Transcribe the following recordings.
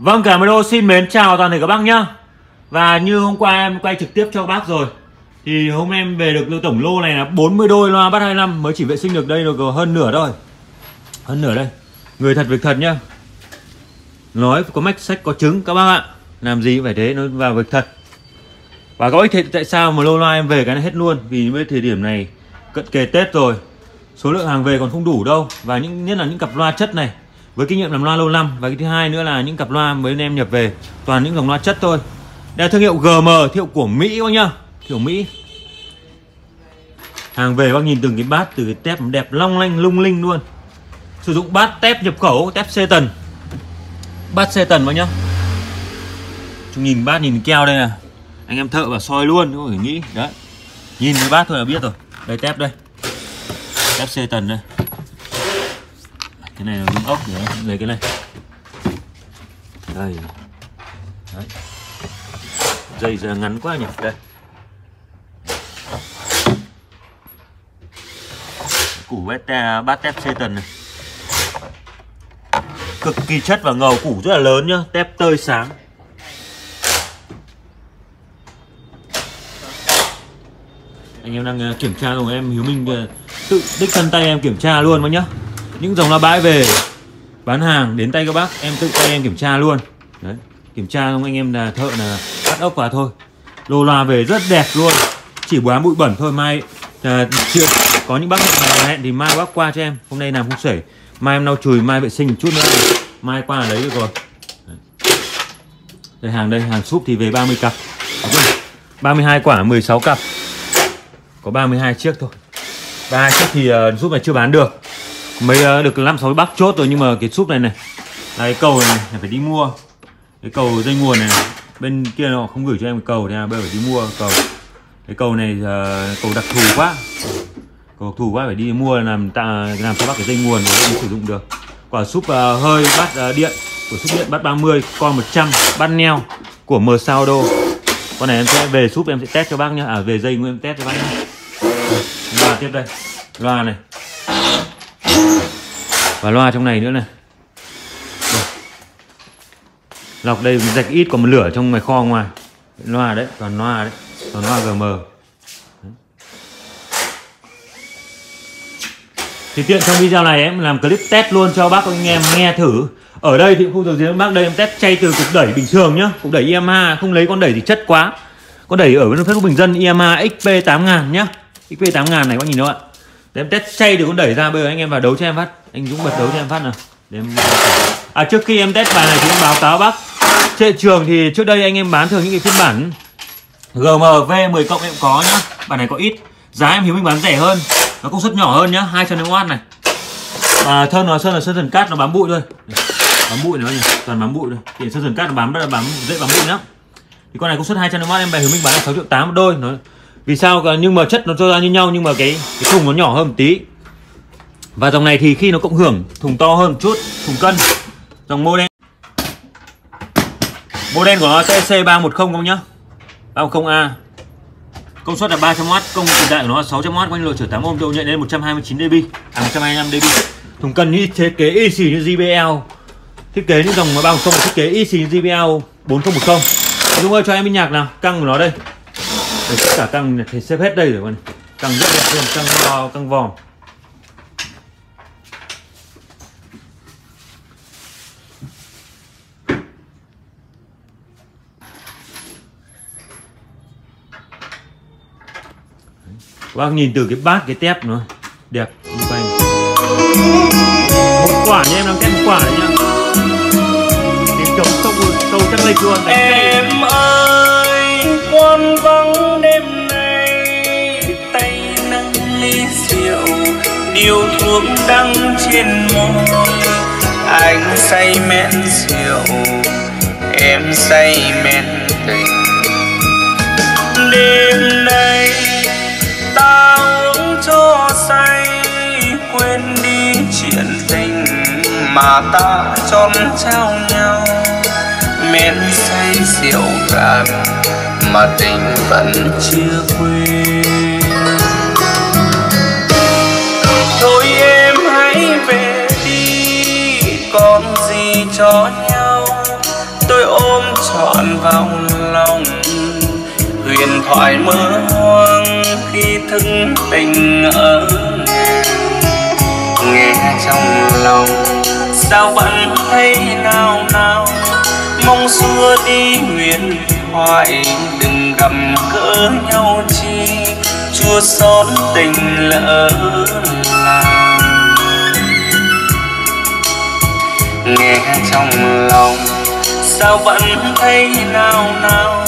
Vâng, cả Mendo xin mến chào toàn thể các bác nhá. Và như hôm qua em quay trực tiếp cho các bác rồi Thì hôm nay em về được tổng lô này là 40 đôi loa bắt 25 Mới chỉ vệ sinh được đây được hơn nửa thôi. Hơn nửa đây. Người thật việc thật nhá. Nói có mách sách có trứng các bác ạ. Làm gì phải thế nó vào việc thật. Và có ích thì tại sao mà lô loa em về cái này hết luôn? Vì với thời điểm này cận kề Tết rồi Số lượng hàng về còn không đủ đâu. Và những nhất là những cặp loa chất này với kinh nghiệm làm loa lâu năm và cái thứ hai nữa là những cặp loa mới anh em nhập về, toàn những dòng loa chất thôi. Đây là thương hiệu GM thương hiệu của Mỹ các nhá. Kiểu Mỹ. Hàng về bác nhìn từng cái bát, từ cái tép đẹp long lanh, lung linh luôn. Sử dụng bát tép nhập khẩu, tép xe tần. Bát xe tần bác nhá. Chúng nhìn bát nhìn keo đây nè. Anh em thợ và soi luôn không phải nghĩ. Đấy. Nhìn cái bát thôi là biết rồi. Đây tép đây. Tép xe tần đây cái này là miếng ốc nữa. Lấy cái này. Đây Đấy. dây giờ ngắn quá nhỉ? Đây. Củ beta bát tép Satan này. Cực kỳ chất và ngầu, củ rất là lớn nhá. Tép tơi sáng. Anh em đang à, kiểm tra cùng em hiếu minh à, tự đích thân tay em kiểm tra luôn mà nhá những dòng lá bãi về bán hàng đến tay các bác em tự tay em kiểm tra luôn. Đấy kiểm tra không anh em là thợ là cắt ốc vào thôi. Lô loa về rất đẹp luôn chỉ bám bụi bẩn thôi. Mai à, chuyện có những bác hẹn, hẹn thì mai bác qua cho em. Hôm nay làm không sể mai em lau chùi mai vệ sinh một chút nữa. Mai qua là lấy được rồi. Đây hàng đây hàng súp thì về 30 cặp. 32 quả 16 cặp. Có 32 chiếc thôi. ba chiếc thì uh, súp này chưa bán được mấy uh, được năm sáu bác chốt rồi nhưng mà cái súp này này. Là cái cầu này, này phải đi mua. Cái cầu dây nguồn này, này bên kia nó không gửi cho em cái cầu thì bây giờ phải đi mua cầu. Cái cầu này uh, cầu đặc thù quá. Cầu đặc thù quá phải đi mua làm ta làm cho bác cái dây nguồn để sử dụng được. Quả súp uh, hơi bát uh, điện. Của súp điện bát 30 con 100 bát neo của M sao đô con này em sẽ về súp em sẽ test cho bác nhá. À về dây em test cho bác nhá. Loa tiếp đây. Loa này và loa trong này nữa này. Đây. lọc đây rạch ít còn một lửa trong ngoài kho ngoài. Loa đấy, toàn loa đấy. Toàn loa gm đấy. thì tiện trong video này em làm clip test luôn cho bác anh em nghe thử. Ở đây thì không được gì bác đây em test chay từ cục đẩy bình thường nhá. Cục đẩy Yamaha không lấy con đẩy thì chất quá. Con đẩy ở bên Facebook bình dân Yamaha XP 8000 nhá. XP 8000 này các nhìn đâu ạ? Để em test chay được con đẩy ra, bây giờ anh em vào đấu cho em phát anh Dũng bật đấu cho em phát nào. Để em à trước khi em test bài này thì em báo cáo bác. Trên trường thì trước đây anh em bán thường những cái phiên bản GMV 10 cộng em có nhá. Bản này có ít. Giá em hiếu mình bán rẻ hơn. Nó công suất nhỏ hơn nhá. 200W này. Và thân nó sơn là sơn thần cát, nó bám bụi thôi. Bám bụi này nhỉ. Toàn bám bụi thôi. Thì sơn thần cát nó bám, rất là bám, dễ bám bụi lắm. Thì con này công suất 200W em bài hiếu mình bán là 6 triệu 8 một đôi. Nó vì sao? Nhưng mà chất nó cho ra như nhau, nhưng mà cái cái thùng nó nhỏ hơn một tí và dòng này thì khi nó cộng hưởng thùng to hơn một chút thùng cân. Dòng model model của nó TC 310 không nhá. 310A công suất là 300W công cực đại của nó là 600W quanh lộ chở 8 ohm, độ nhạy lên 129 dB. À 125 dB. Thùng cân như thiết kế y xì như JBL thiết kế những dòng 310 thiết kế y xì như JBL 4010 Dung ơi cho em bên nhạc nào căng của nó đây. Để tất cả căng thì xếp hết đây rồi con căng rất đẹp luôn căng vào căng vòm. Bác nhìn từ cái bát, cái tép nó đẹp, như vậy. Một quả nha em đang tép một quả đấy nha tiếng trống sâu sâu chắc lịch luôn. Em ơi quan vắng đêm nay, tay nâng ly rượu điều thuốc đắng trên môi. Anh say men rượu, em say men mà ta chôn trao nhau. Men say rượu vàng mà tình vẫn chưa quên. Thôi em hãy về đi, còn gì cho nhau. Tôi ôm trọn vào lòng, huyền thoại mơ hoang khi thức tình ở. Nghe trong lòng sao vẫn thấy nào nào mong xua đi huyền thoại, đừng gặp cỡ nhau chi. Chua xót tình lỡ làng. Nghe trong lòng, sao vẫn thấy nào nào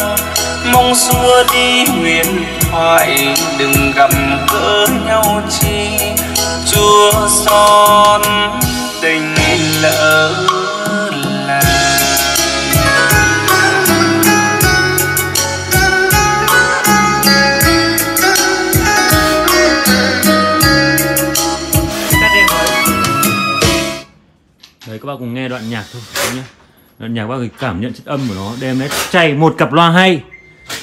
mong xua đi huyền thoại, đừng gặp cỡ nhau chi. Chua son tình lỡ làng Đấy các bác cùng nghe đoạn nhạc thôi nhé. Đoạn nhạc bác người cảm nhận chất âm của nó Đem hết. Chay một cặp loa hay.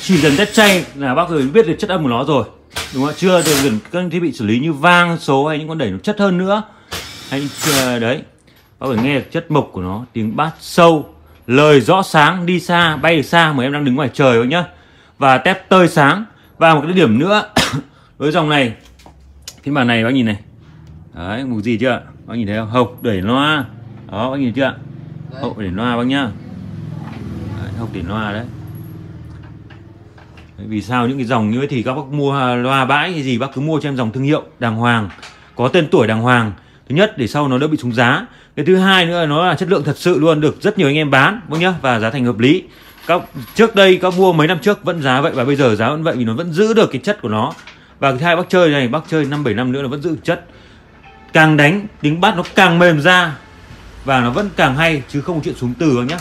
Chỉ cần test chay là bác người biết được chất âm của nó rồi. Đúng không ạ? Chưa được gần các thiết bị xử lý như vang, số hay những con đẩy nó chất hơn nữa. Chưa- đấy. Bác phải nghe được chất mộc của nó Tiếng bass sâu. Lời rõ sáng, đi xa, bay được xa Mà em đang đứng ngoài trời bác nhá. Và tép tơi sáng. Và một cái điểm nữa Đối với dòng này. Phiên bản này bác nhìn này. Đấy, mục gì chưa? Bác nhìn thấy không? Hộc đẩy loa. Đó, bác nhìn chưa? Hậu đẩy loa bác nhá. Đấy, Hộc đẩy loa đấy. đấy Vì sao những cái dòng như thế thì các bác mua loa bãi hay gì bác cứ mua cho em dòng thương hiệu đàng hoàng. Có tên tuổi đàng hoàng Thứ nhất để sau nó đỡ bị trúng giá. Cái thứ hai nữa là nó là chất lượng thật sự luôn Được rất nhiều anh em bán đúng nhá? Và giá thành hợp lý. Các Trước đây các mua mấy năm trước vẫn giá vậy Và bây giờ giá vẫn vậy vì nó vẫn giữ được cái chất của nó. Và thứ hai bác chơi này Bác chơi 5-7 năm nữa nó vẫn giữ được chất. Càng đánh tiếng bát nó càng mềm ra và nó vẫn càng hay chứ không có chuyện xuống từ đâu nhá.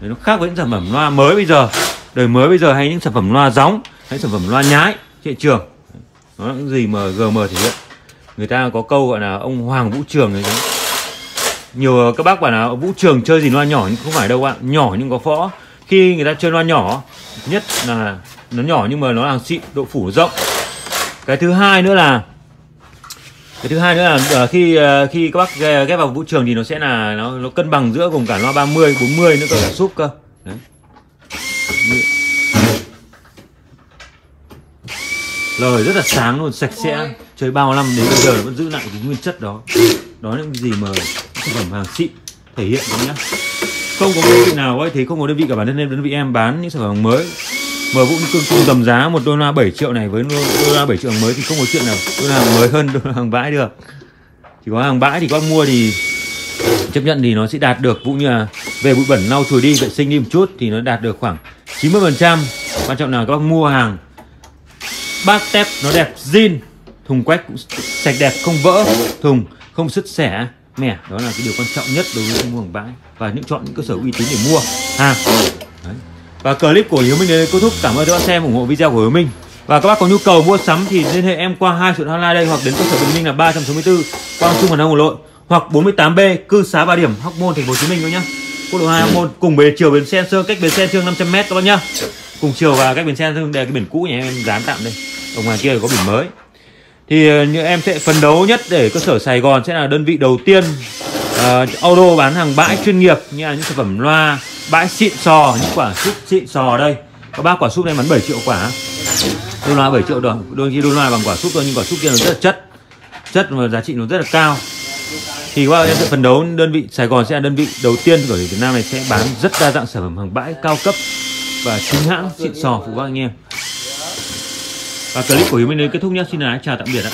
Đấy, nó khác với những sản phẩm loa mới bây giờ. Đời mới bây giờ hay những sản phẩm loa gióng hay sản phẩm loa nhái thị trường. Nó là những gì mà gm thể hiện người ta có câu gọi là ông hoàng vũ trường ấy đấy nhiều các bác bảo là vũ trường chơi gì loa nhỏ nhưng không phải đâu ạ nhỏ nhưng có võ khi người ta chơi loa nhỏ nhất là nó nhỏ nhưng mà nó là xịn độ phủ rộng cái thứ hai nữa là cái thứ hai nữa là ờ, khi ờ, khi các bác ghép vào vũ trường thì nó sẽ là nó nó cân bằng giữa gồm cả loa 30, 40 nữa cơ cả súp cơ. Đấy. Lời rất là sáng luôn, sạch sẽ. Chơi bao năm đến bây giờ vẫn giữ lại cái nguyên chất đó. Đó là những gì mà sản phẩm hàng xịn thể hiện đó nhá. Không có đơn vị nào ấy thì không có đơn vị cả bản thân em đơn vị em bán những sản phẩm mới Mở Vũ Cương cung tầm giá một đô la 7 triệu này với đô đô la 7 triệu hàng mới thì không có chuyện nào đô la hàng mới hơn đô la hàng bãi được. Chỉ có hàng bãi thì các bác mua thì chấp nhận thì nó sẽ đạt được cũng như là về bụi bẩn lau chùi đi vệ sinh đi một chút thì nó đạt được khoảng 90%. Quan trọng là các bác mua hàng bác tép nó đẹp zin, thùng quách cũng sạch đẹp không vỡ, thùng không sứt xẻ mẻ đó là cái điều quan trọng nhất đối với mua hàng bãi và những chọn những cơ sở uy tín để mua hàng. Đấy. Và clip của Hiếu Minh đến đây kết thúc. Cảm ơn các bạn xem ủng hộ video của Hiếu Minh. Và các bác có nhu cầu mua sắm thì liên hệ em qua hai số hotline đây hoặc đến cơ sở Bình Minh là 364 Quang Trung Hà Đông Hà Nội hoặc 48B cư xá Ba Điểm Hóc Môn thành phố Hồ Chí Minh thôi nhá. Quốc lộ 2 Hóc Môn cùng bề chiều bến xe Sơn cách bến xe Trương 500m các bác nhá. Cùng chiều và cách bến xe Sơn đây cái biển cũ nhà em em dán tạm đây. Ở ngoài kia có biển mới. Thì những như em sẽ phấn đấu nhất để cơ sở Sài Gòn sẽ là đơn vị đầu tiên uh, auto bán hàng bãi chuyên nghiệp như là những sản phẩm loa bãi xịn sò những quả súp xịn sò đây. Các bác quả súp này bán 7 triệu quả. Đô loa 7 triệu đồng. Đôi khi đô loa bằng quả súp thôi nhưng quả súp kia nó rất là chất. Chất và giá trị nó rất là cao. Thì các bạn em sẽ phấn đấu đơn vị Sài Gòn sẽ là đơn vị đầu tiên của Việt Nam này sẽ bán rất đa dạng sản phẩm hàng bãi cao cấp và chính hãng xịn sò phụ các anh em và clip của Hiếu Minh đến kết thúc nhé. Xin là chào tạm biệt ạ.